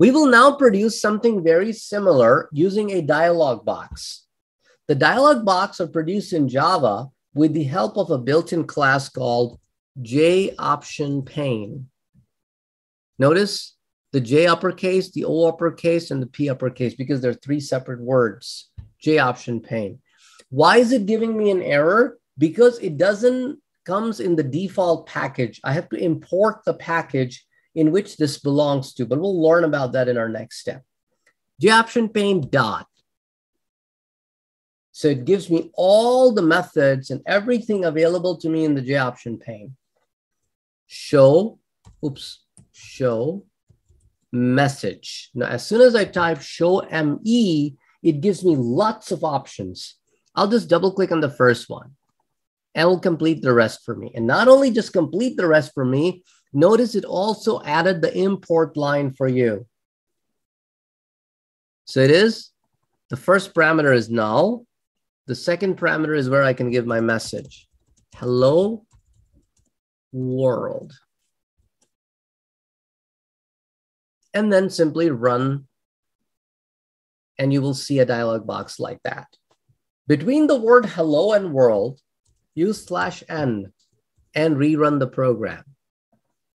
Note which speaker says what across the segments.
Speaker 1: We will now produce something very similar using a dialog box. The dialog box are produced in Java with the help of a built-in class called JOptionPane. Notice the J uppercase, the O uppercase, and the P uppercase because they're three separate words. JOptionPane. Why is it giving me an error? Because it doesn't comes in the default package. I have to import the package in which this belongs to, but we'll learn about that in our next step. JOptionPane dot. So it gives me all the methods and everything available to me in the JOptionPane. Show, oops, show message. Now, as soon as I type show ME, it gives me lots of options. I'll just double click on the first one and will complete the rest for me. And not only just complete the rest for me, notice it also added the import line for you. So it is, the first parameter is null. The second parameter is where I can give my message. Hello world. And then simply run and you will see a dialog box like that. Between the word hello and world, use slash n and rerun the program.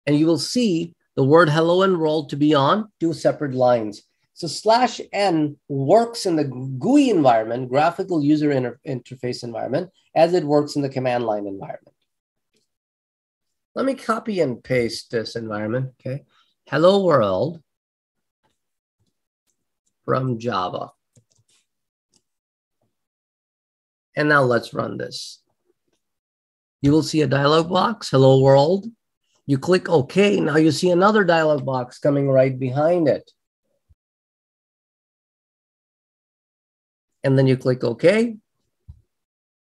Speaker 1: And you will see the word hello and world to be on two separate lines. So slash n works in the GUI environment, graphical user inter interface environment, as it works in the command line environment. Let me copy and paste this environment, okay? Hello world from Java. And now let's run this. You will see a dialog box, hello world. You click OK, now you see another dialog box coming right behind it. And then you click OK,